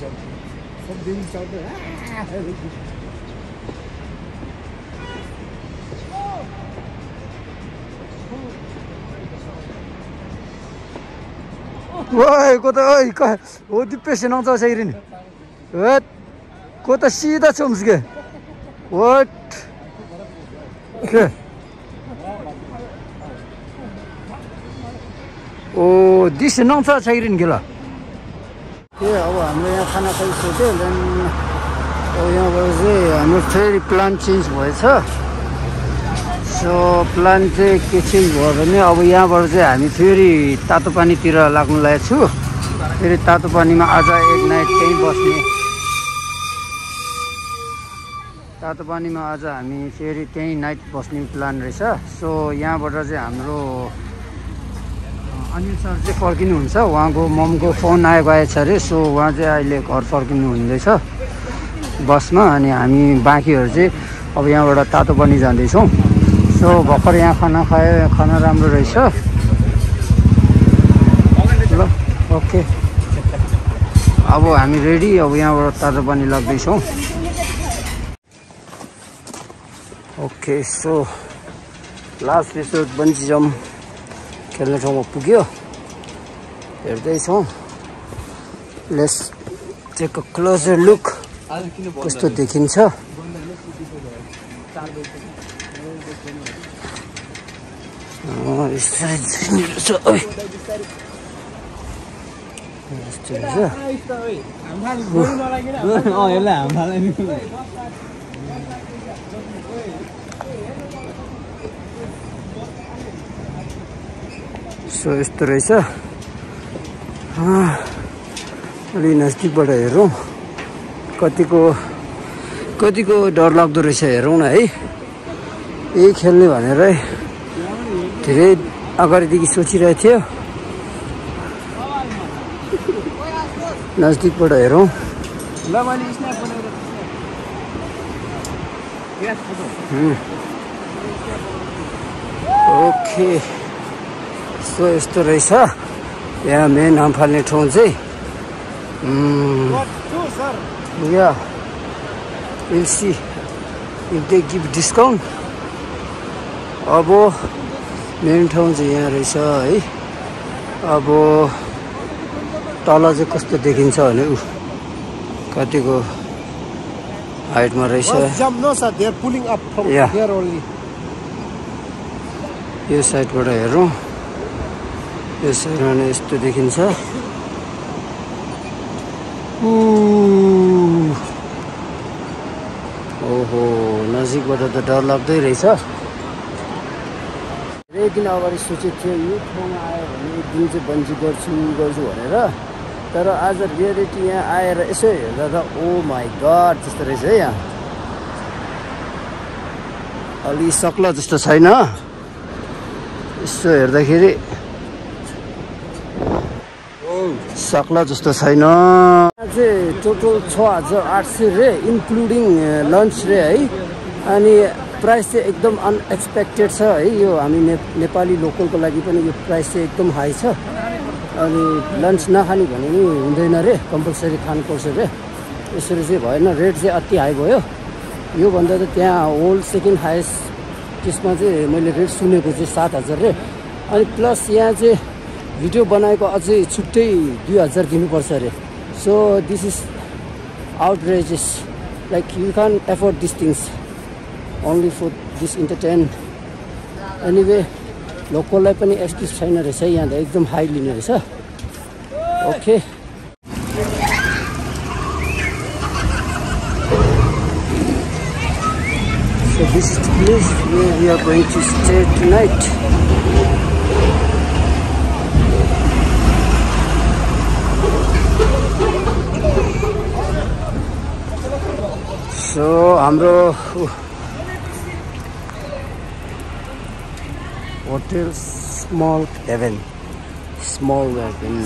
सब दिन चल्दै आ, ओइ को त ओइ क हो दिपेश नाउँछ सैरिन हट को त सिधा चोम्स के वट के ओ दिस नाउँछ सैरिन के ल ए अब हाम्रो यहाँ खाना खाइसक्यो देन अब यहाँबाट चाहिँ हाम्रो फेरि प्लान चेन्ज भएछ सो प्लान चाहिँ के चेन्ज भयो भने अब यहाँबाट चाहिँ हामी फेरि तातो पानीतिर लाग्नु लागेको छु फेरि तातो पानीमा आज एक नाइट त्यहीँ बस्ने तातो पानीमा आज हामी फेरि त्यहीँ नाइट बस्ने प्लान रहेछ सो यहाँबाट चाहिँ हाम्रो अनिल सर चाहिँ फर्किनुहुन्छ उहाँको ममको फोन आएको आएछ अरे सो उहाँ चाहिँ अहिले घर फर्किनु हुँदैछ बसमा अनि हामी बाँकीहरू चाहिँ अब यहाँबाट तातो पानी जाँदैछौँ। सो भर्खर यहाँ खाना खायो खाना राम्रो रहेछ। ल ओके। अब हामी रेडी अब यहाँबाट तातो पानी लाग्दैछौँ। Okay so last episode bungee jump खेल्ने ठाउँमा पुग्यो हेर्दैछौँ let's take a closer look कस्तो देखिन्छ सो यस्तो रहेछ। अलि नजिकबाट हेरौँ। कतिको कतिको डरलाग्दो रहेछ हेरौँ न है। यही खेल्ने भनेर धेरै अगाडिदेखि सोचिरहेको थियो। नजिकबाट हेरौँ. ओके। सो यस्तो रहेछ। यहाँ मेन हाम फाल्ने ठाउँ चाहिँ या will see if they give discount अब मेन ठाउँ चाहिँ यहाँ रहेछ है। अब तल चाहिँ कस्तो देखिन्छ भने ऊ कतिको हाइटमा रहेछ। Only. यो साइडबाट हेरौँ। यो साइडमा नै यस्तो देखिन्छ। ओहो नजिकबाट त डर लाग्दै रहेछ। धेरै दिन अगाडि सोचेको थियो यो ठाउँमा आयो भने एक दिन चाहिँ बन्जी गर्छु गर्छु भनेर। तर आज रियालिटी यहाँ आएर यसो हेर्दा त ओ माई गड जस्तो रहेछ है यहाँ। अलि सक्ला जस्तो छैन। यसो हेर्दाखेरि सक्ला जस्तो छैन। चाहिँ टोटल छ हजार आठ सय रे इन्क्लुडिङ लन्च रे है। अनि प्राइस चाहिँ एकदम अनएक्सपेक्टेड छ है। यो हामी ने नेपाली लोकलको लागि पनि यो प्राइस चाहिँ एकदम हाई छ। अनि लन्च नखाने भने नि हुँदैन रे कम्पलसरी खानुपर्छ रे। यसरी चाहिँ भएन रेट चाहिँ अति हाई भयो। योभन्दा त त्यहाँ होल सेकेन्ड हाइएस्ट त्यसमा चाहिँ मैले रेट सुनेको चाहिँ सात हजार रे। अनि प्लस यहाँ चाहिँ भिडियो बनाएको अझै छुट्टै दुई हजार दिनुपर्छ अरे। So this is outrageous like you can afford this things only for this entertain anyway लोकललाई पनि एक्सक्युज छैन रहेछ यहाँ त एकदम हाई लिने रहेछ। Okay So this is the place where we are going to stay tonight. So हाम्रो hotel small heaven small heaven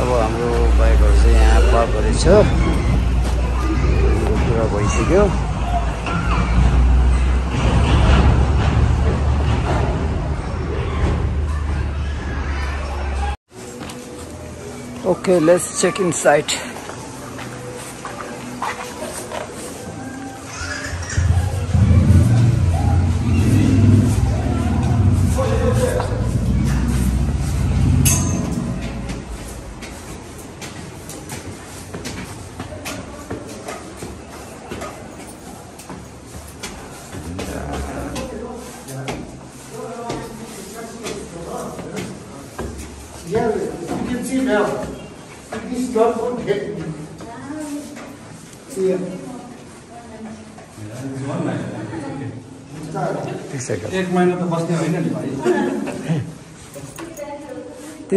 अब हाम्रो बाइकहरू चाहिँ यहाँ पार्क गरेको छ कुरा भइसक्यो। Okay, let's check inside. Yeah,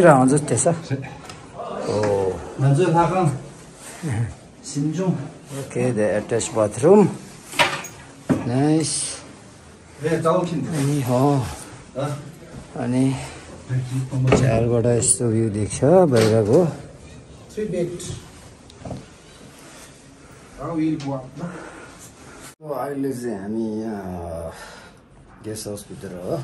हजुर त्यसो Oh, हजुर थाहा सिन्चुङ okay, the attached bathroom. Nice. ए चौखिन अनि हो अनि चारबाट यस्तो भ्यू देख्छ बाहिरको three bed. अब अहिले चाहिँ हामी यहाँ गेस्ट हाउसभित्र हो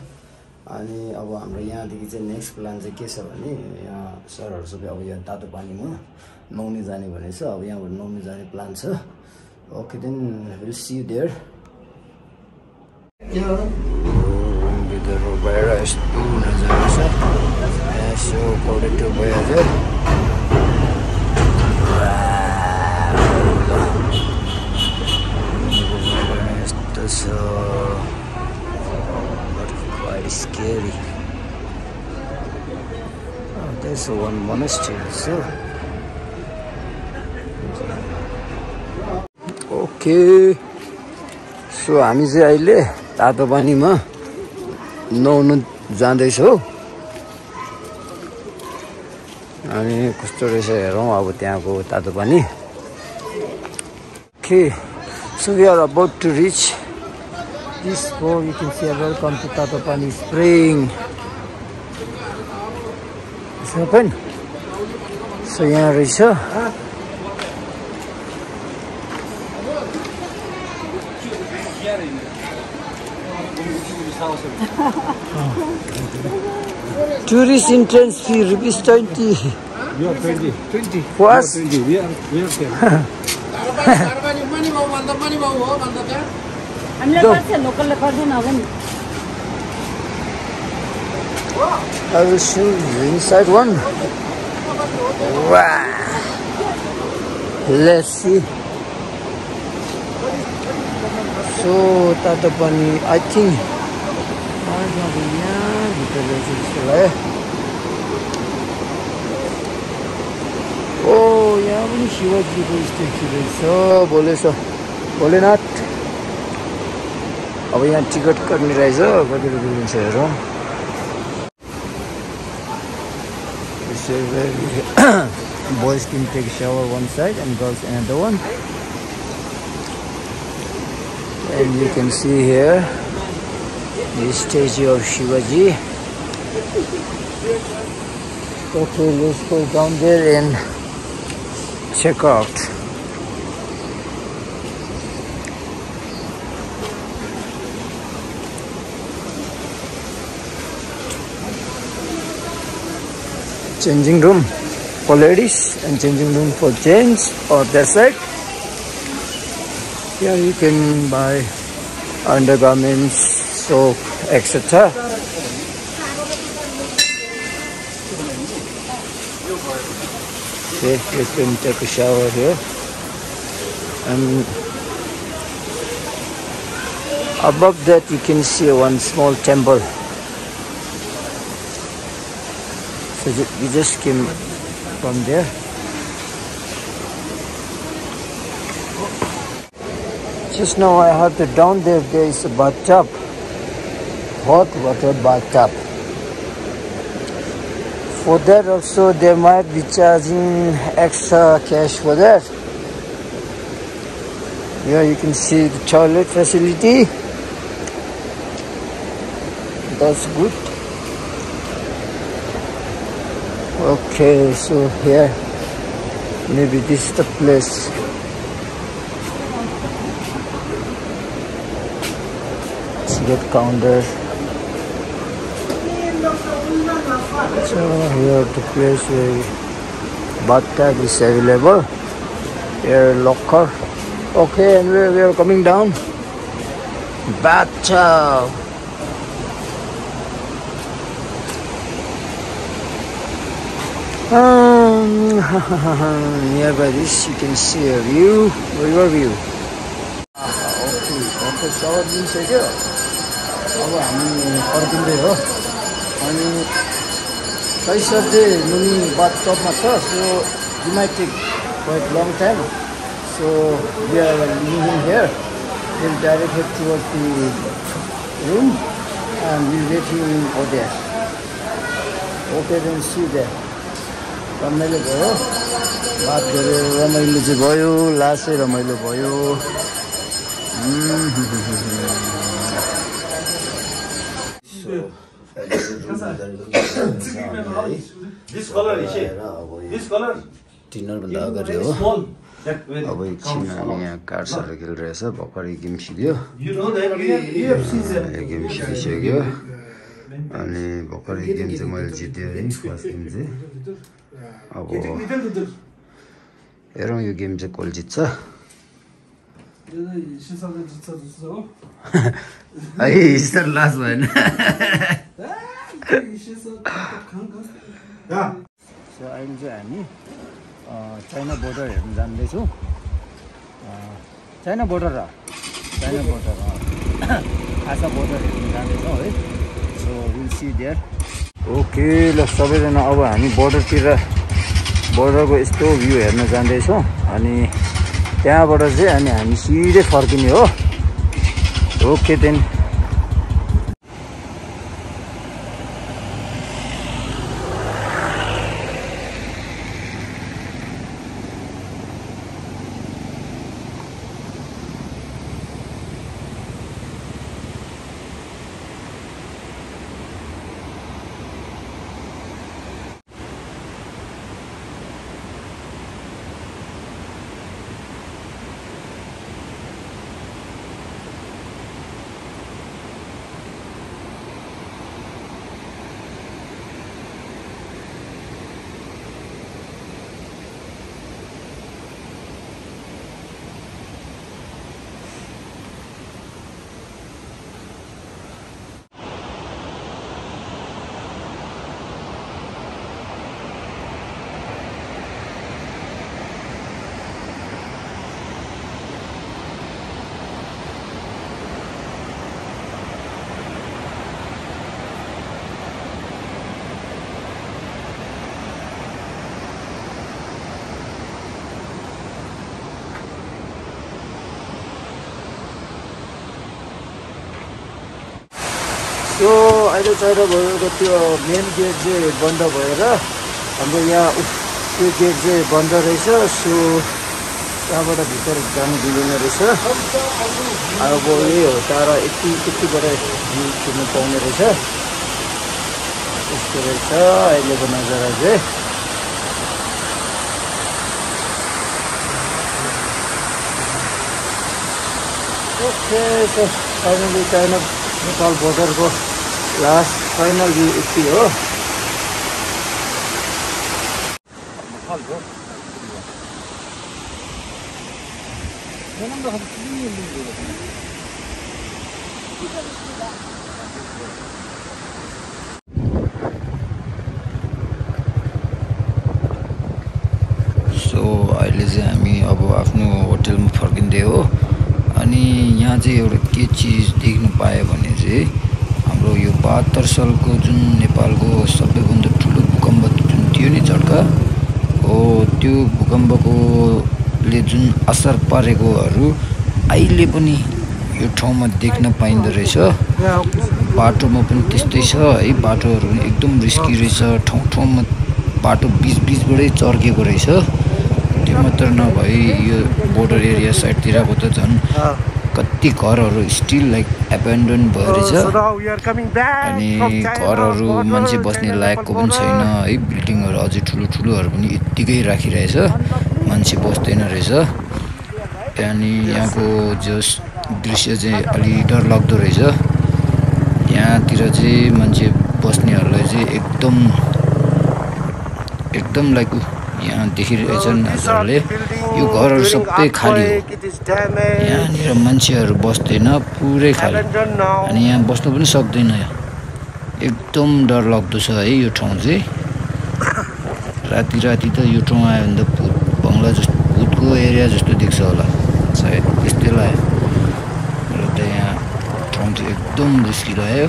अनि अब हाम्रो यहाँदेखि चाहिँ नेक्स्ट प्लान चाहिँ के छ भने यहाँ सरहरू सबै अब यहाँ तातो पानीमा नुहाउनु जाने भनेको छ। अब यहाँबाट नुहाउनु जाने प्लान छ। Okay then will see there बाहिर यस्तो नजानु छ यसो पौडेटो भइहाल्यो यस्तो छ त्यो ओके सो हामी चाहिँ अहिले तातो पानीमा नुहाउनु जाँदैछौँ। अनि कस्तो रहेछ हेरौँ अब त्यहाँको तातो पानी okay so you're about to reach this spot. You can see welcome to Tatopani Spring. It's open. So यहाँ रहेछ Tourist entrance fee rupees 20. यो twenty twenty Was twenty we are- we are there. हामीले गर्छ लोकलले गर्दैन अब नि I will show you inside one. Wow. Let's see. So तातो पनि आई थिङ्क यहाँभित्र रहेछ लाग्यो ओ यहाँ पनि शिवजीको स्ट्याचु रहेछ भोलेछ भोलेनाथ अब यहाँ टिकट कट्ने रहेछ कति रुपियाँ लिन्छ हेरौँ This is where boys can take shower one side and girls another one. And you can see here the statue of Shivaji. Okay, let's go down there and check out. Changing room for ladies and changing room for gents or that side. Here you can buy undergarments, soap, etc. Okay, you can take a shower here. And above that you can see one small temple. So we just came from there. Just now I heard that down there there is a bathtub, hot water bathtub. For that also they might be charging extra cash for that. Here you can see the toilet facility. That's good. Okay, so here maybe this is the place. Ticket counter. So here the place where bathtub is available. Air locker. Okay, and we we are coming down. Bathtub. Um, yeah, nearby this you can see a view, What your view. 샤워 좀 I'm 안 걸어준대요. 아니, 저희 서브데 눈이 bathtub 맞죠? So you might take quite long time. So we are leaving here. We'll direct head towards the room and we'll wait you over there. Okay, then see you there. रमाइलो भयो बात गरेर रमाइलो चाहिँ भयो लासै रमाइलो भयो? डिनरभन्दा अगाडि हो अब एकछिन यहाँ कार्ड्सहरू खेलिरहेछ भर्खरै गेम सिक्यो. गेम सिकिसक्यो अनि भर्खरै गेम चाहिँ मैले जितेँ है फर्स्ट गेम चाहिँ अब हेरौँ यो गेम चाहिँ कसले जित्छ। है। हिस्टर लास्ट भएन। अहिले चाहिँ हामी चाइना बोर्डर हेर्नु जाँदैछौँ। चाइना बोर्डर चाइना बोर्डर आशा बोर्डर हेर्नु जाँदैछौँ है। So will see there okay ल सबैजना अब हामी बोर्डरतिर बोर्डरको यस्तो भ्यू हेर्न जाँदैछौँ। अनि त्यहाँबाट चाहिँ अनि हामी सिधै फर्किने हो। ओके देन त्यो अहिले चाहिँ भएको त्यो मेन गेट चाहिँ बन्द भएर हाम्रो यहाँ त्यो गेट चाहिँ बन्द रहेछ। सो त्यहाँबाट भित्र जानु दिँदैन रहेछ। अब यही हो तर यति यतिबाट भ्यू खिच्नु पाउने रहेछ। यस्तो रहेछ अहिलेको नजारा चाहिँ। Okay so finally China Nepal बोर्डरको last final view यति हो सो अहिले चाहिँ हामी अब आफ्नो होटेलमा फर्किँदै हो। अनि यहाँ चाहिँ एउटा के चिज देख्नु पायो भने चाहिँ हाम्रो यो बहत्तर सालको जुन नेपालको सबैभन्दा ठुलो भूकम्प जुन थियो नि झट्का हो त्यो भूकम्पकोले जुन असर पारेकोहरू अहिले पनि यो ठाउँमा देख्न पाइँदो रहेछ। बाटोमा पनि त्यस्तै छ है बाटोहरू पनि एकदम रिस्की रहेछ ठाउँ ठाउँमा बाटो बिच बिचबाटै चर्केको रहेछ। त्यो मात्र नभई यो बोर्डर एरिया साइडतिरको त झन् कति घरहरू स्टिल लाइक एपेन्डन भयो रहेछ अनि घरहरू मान्छे बस्ने लायकको पनि छैन है बिल्डिङहरू अझै ठुलो ठुलोहरू पनि यत्तिकै राखिरहेछ। मान्छे बस्दैन रहेछ। अनि यहाँको जस दृश्य चाहिँ अलि डरलाग्दो रहेछ। यहाँतिर चाहिँ मान्छे बस्नेहरूलाई चाहिँ एकदम एकदम लाइक यहाँ देखिरहेछन् हजुरहरूले। यो घरहरू सबै खाली हो। यहाँनिर मान्छेहरू बस्दैन पुरै खाली। अनि यहाँ बस्नु पनि सक्दैन। एकदम डर लाग्दो छ है यो ठाउँ चाहिँ। राति राति त यो ठाउँ आयो भने त भुत बङ्गला जस्तो भुतको एरिया जस्तो देख्छ होला। सायद त्यस्तै लाग्यो। र त यहाँ ठाउँ चाहिँ एकदम रिस्की रह्यो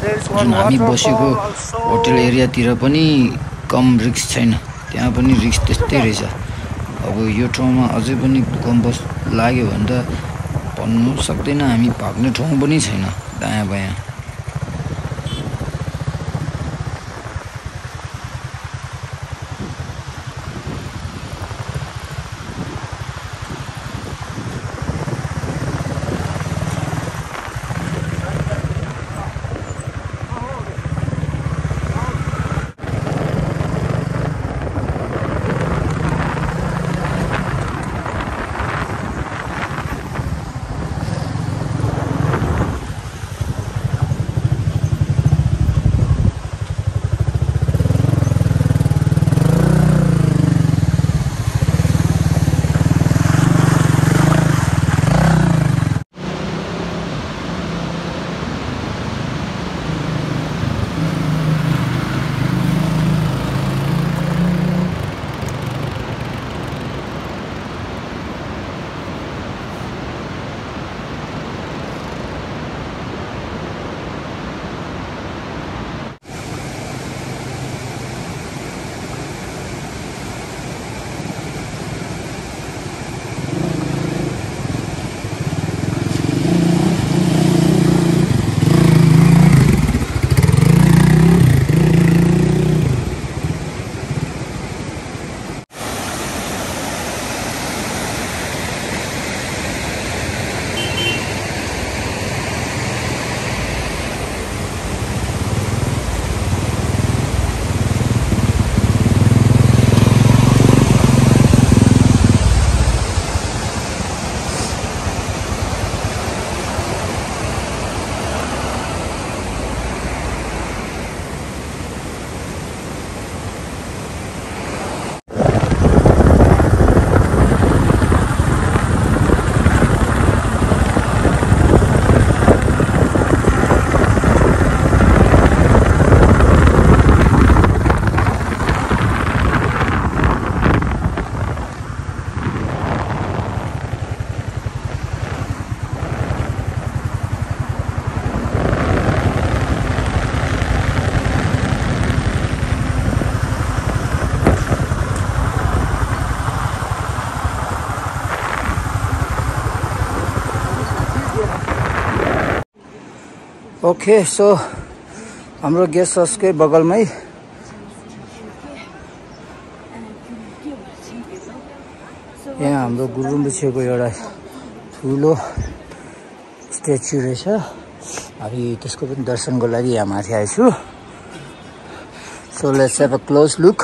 जुन हामी बसेको होटेल एरियातिर पनि कम रिक्स छैन। त्यहाँ पनि रिक्स त्यस्तै रहेछ। अब यो ठाउँमा अझै पनि भूकम्प लाग्यो भने त भन्नु सक्दैन हामी भाग्ने ठाउँ पनि छैन दायाँ बायाँ। ओके सो हाम्रो गेस्ट हाउसकै बगलमै? यहाँ हाम्रो गुरुम्बुछेको एउटा ठुलो स्ट्याचु रहेछ। हामी त्यसको पनि दर्शनको लागि यहाँ माथि आएछु। So let's have a close look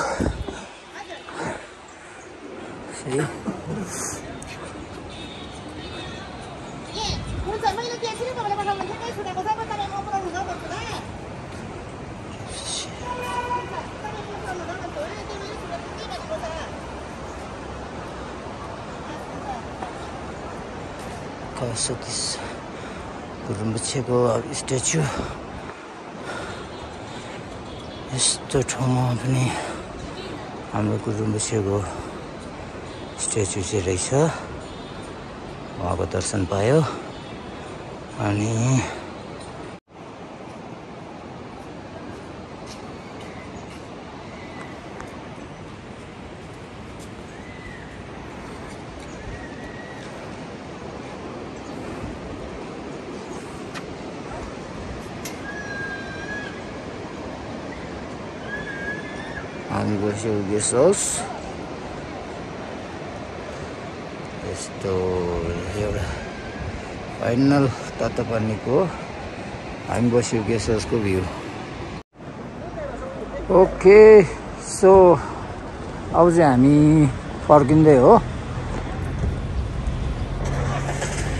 हुन्छ मैले त्यो एकछिन तपाईँलाई पठाउनु ठिकै छुटेको छ म तपाईँ म पुऱ्याउनु छ भन्छु ल सतीश गुरुम्बुछेको स्ट्याचु। यस्तो ठाउँमा पनि हाम्रो गुरुम्बुछेको स्ट्याचु चाहिँ रहेछ। उहाँको दर्शन पायो। अनि बस्यो गेस्ट हाउस यस्तो एउटा फाइनल तातोपानीको हामी बस्यो गेस्ट हाउसको भ्यू ओके सो अब हामी फर्किँदै हो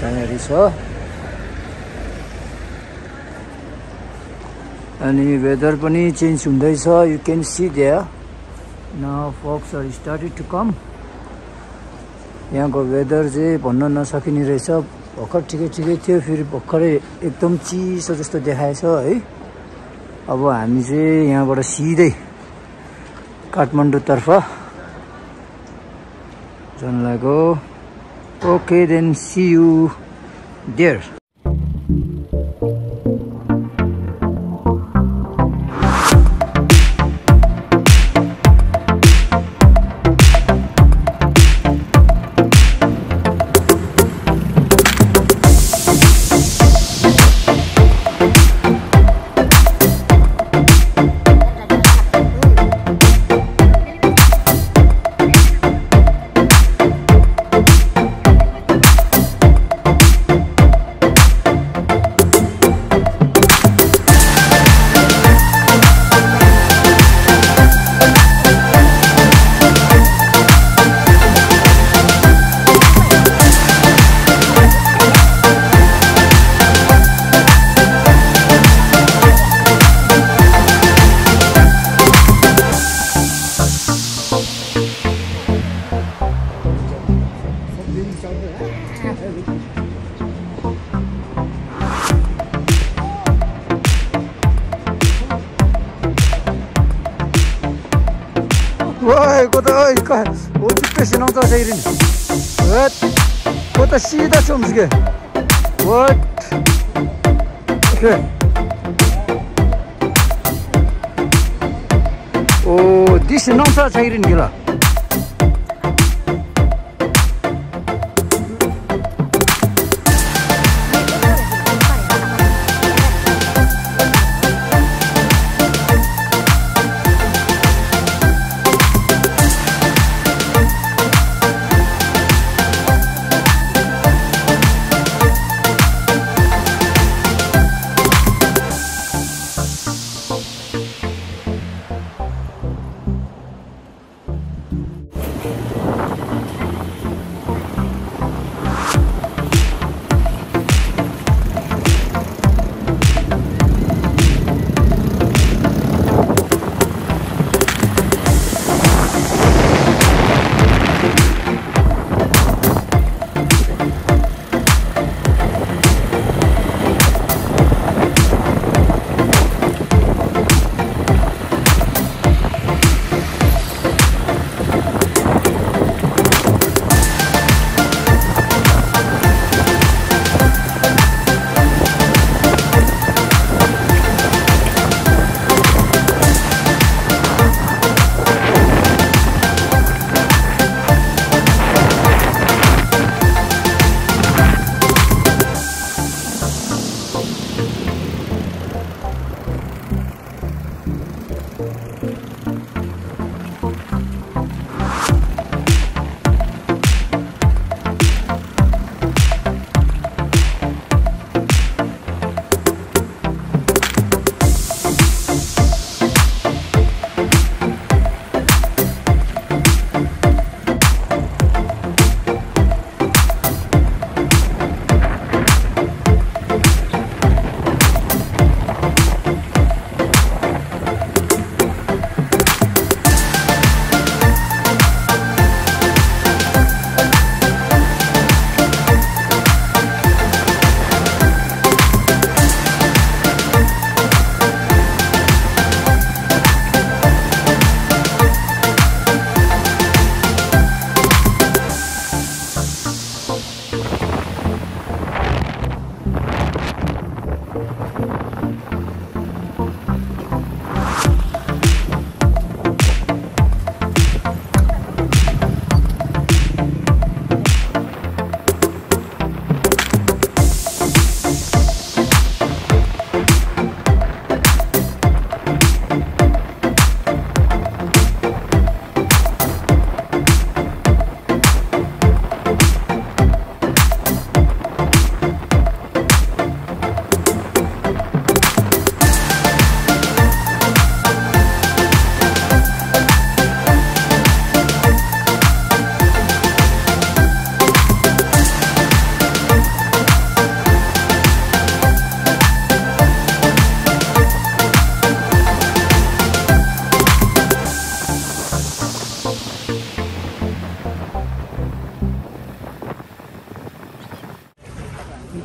तयारी छ अनि वेदर पनि चेन्ज हुँदैछ you can see the Now folks are started to come. यहाँको वेदर चाहिँ भन्न नसकिने रहेछ भर्खर ठिकै ठिकै थियो फेरि भर्खरै एकदम चिसो जस्तो देखाएछ है। अब हामी चाहिँ यहाँबाट सिधै काठमाडौँतर्फ जानु लाग्यो okay then see you there 까 오죽배 신앙자 세일인 엇 보다 시다 좀 지게 엇 오케이 오 디시 농사 자이린 기라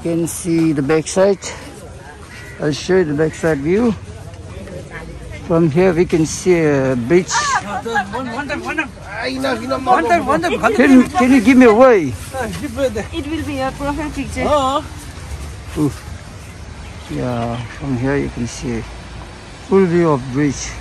can see the backside. I'll show you the backside view. From here we can see a beach. Can, can you give me a way? It will be a profile picture. Oh. Yeah, from here you can see full view of beach.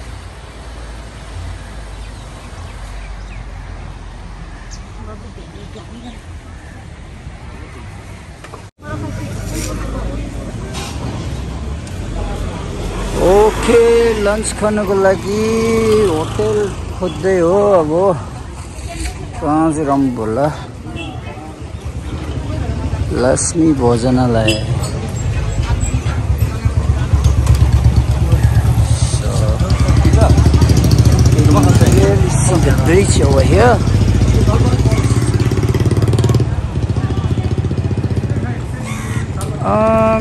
Okay lunch खानको लागि hotel खोज्दै हो अब। कहाँ चाहिँ रम होला? Lakshmi Bhojanalaya. see bridge over here. Uh,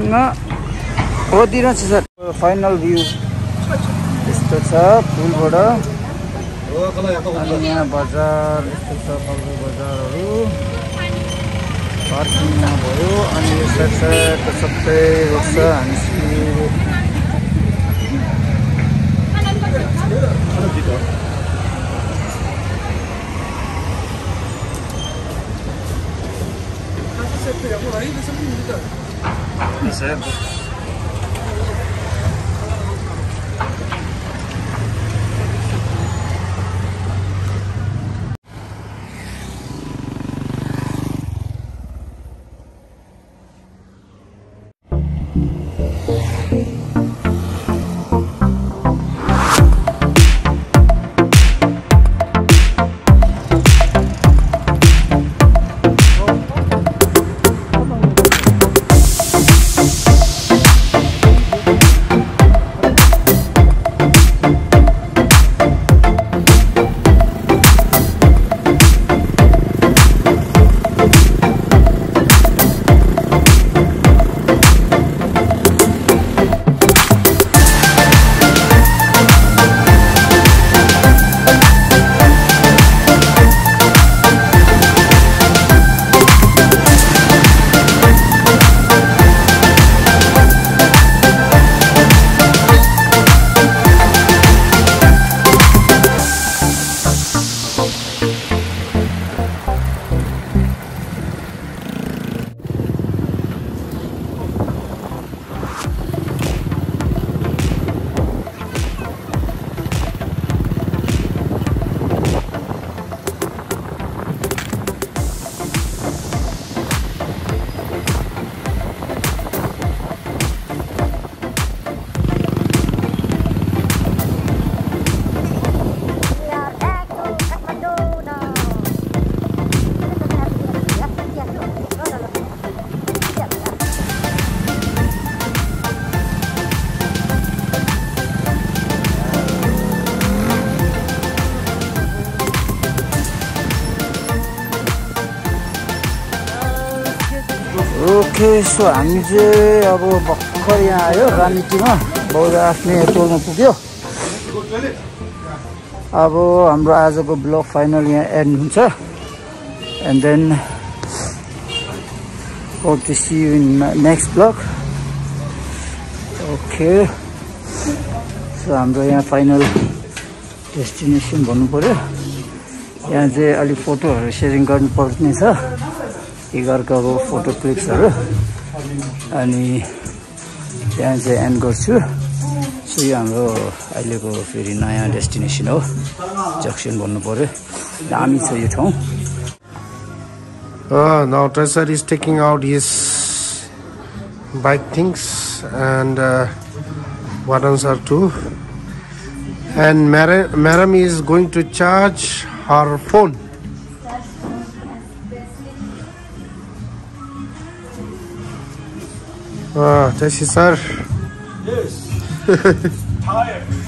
रहेछ सर? फाइनल भ्यू यस्तो छ पुलबाट अनि यहाँ बजार यस्तो छ कलको बजारहरू। पार्किङमा भयो अनि यो साइड साइड सबै रोक्छ हामी सो हामी चाहिँ अब भर्खर यहाँ आयो रानीटीमा बाउले आफ्नै टोलमा पुग्यो अब हाम्रो आजको ब्लग फाइनल यहाँ एन्ड हुन्छ and then you in my next vlog. Okay so हाम्रो यहाँ फाइनल डेस्टिनेसन भन्नु पऱ्यो यहाँ चाहिँ अलिक फोटोहरू सेयरिङ गर्नुपर्ने छ एकअर्काको फोटो क्लिप्सहरू अनि त्यहाँ चाहिँ एन्ड गर्छु सो यो हाम्रो अहिलेको फेरि नयाँ डेस्टिनेसन हो जक्सन भन्नु पऱ्यो दामी छ यो ठाउँ Uh, now Tresor is taking out his bike things and uh, buttons are too. And Mar- Maram is going to charge her phone. Ah, tá 잘 시살. Yes. Tired.